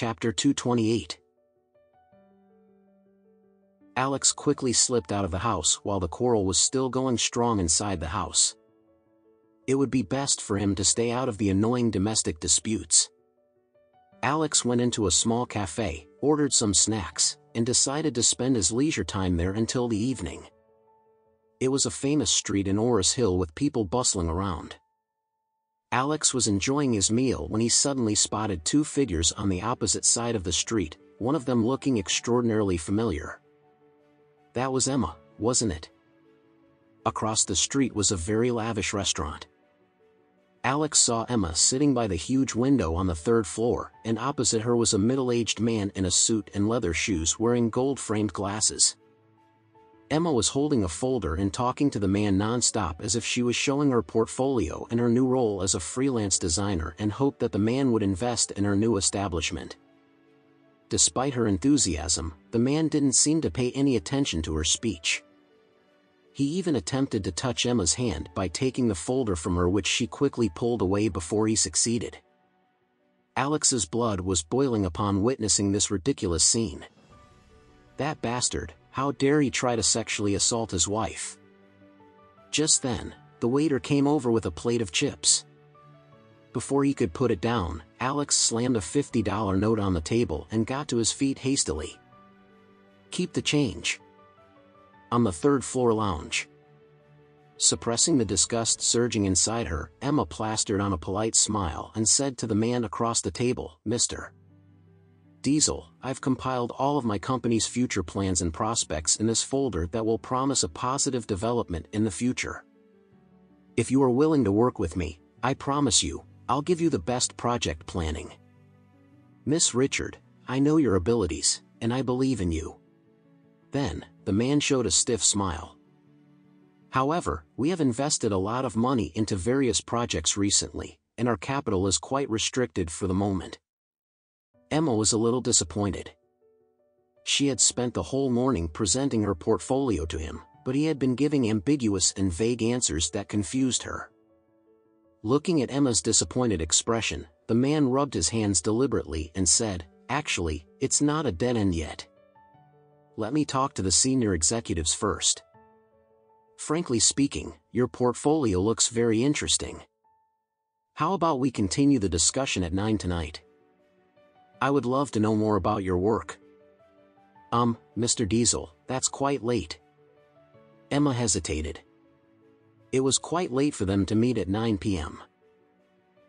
Chapter 228 Alex quickly slipped out of the house while the quarrel was still going strong inside the house. It would be best for him to stay out of the annoying domestic disputes. Alex went into a small cafe, ordered some snacks, and decided to spend his leisure time there until the evening. It was a famous street in Oris Hill with people bustling around. Alex was enjoying his meal when he suddenly spotted two figures on the opposite side of the street, one of them looking extraordinarily familiar. That was Emma, wasn't it? Across the street was a very lavish restaurant. Alex saw Emma sitting by the huge window on the third floor, and opposite her was a middle-aged man in a suit and leather shoes wearing gold-framed glasses. Emma was holding a folder and talking to the man non-stop as if she was showing her portfolio and her new role as a freelance designer and hoped that the man would invest in her new establishment. Despite her enthusiasm, the man didn't seem to pay any attention to her speech. He even attempted to touch Emma's hand by taking the folder from her which she quickly pulled away before he succeeded. Alex's blood was boiling upon witnessing this ridiculous scene. That bastard, how dare he try to sexually assault his wife? Just then, the waiter came over with a plate of chips. Before he could put it down, Alex slammed a $50 note on the table and got to his feet hastily. Keep the change. On the third floor lounge. Suppressing the disgust surging inside her, Emma plastered on a polite smile and said to the man across the table, Mr. Diesel, I've compiled all of my company's future plans and prospects in this folder that will promise a positive development in the future. If you are willing to work with me, I promise you, I'll give you the best project planning. Miss Richard, I know your abilities, and I believe in you. Then, the man showed a stiff smile. However, we have invested a lot of money into various projects recently, and our capital is quite restricted for the moment. Emma was a little disappointed. She had spent the whole morning presenting her portfolio to him, but he had been giving ambiguous and vague answers that confused her. Looking at Emma's disappointed expression, the man rubbed his hands deliberately and said, Actually, it's not a dead end yet. Let me talk to the senior executives first. Frankly speaking, your portfolio looks very interesting. How about we continue the discussion at 9 tonight? I would love to know more about your work. Um, Mr. Diesel, that's quite late. Emma hesitated. It was quite late for them to meet at 9 p.m.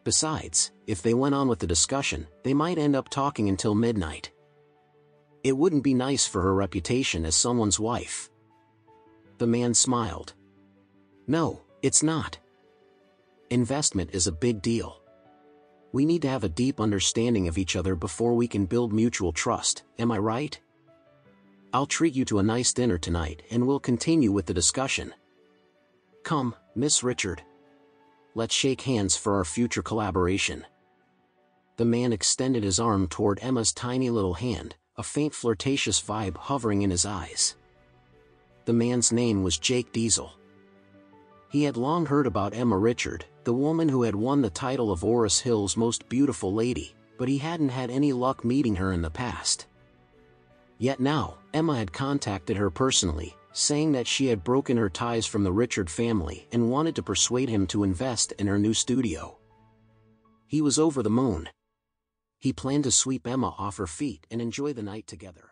Besides, if they went on with the discussion, they might end up talking until midnight. It wouldn't be nice for her reputation as someone's wife. The man smiled. No, it's not. Investment is a big deal. We need to have a deep understanding of each other before we can build mutual trust, am I right? I'll treat you to a nice dinner tonight and we'll continue with the discussion. Come, Miss Richard. Let's shake hands for our future collaboration. The man extended his arm toward Emma's tiny little hand, a faint flirtatious vibe hovering in his eyes. The man's name was Jake Diesel. He had long heard about Emma Richard, the woman who had won the title of Oris Hill's most beautiful lady, but he hadn't had any luck meeting her in the past. Yet now, Emma had contacted her personally, saying that she had broken her ties from the Richard family and wanted to persuade him to invest in her new studio. He was over the moon. He planned to sweep Emma off her feet and enjoy the night together.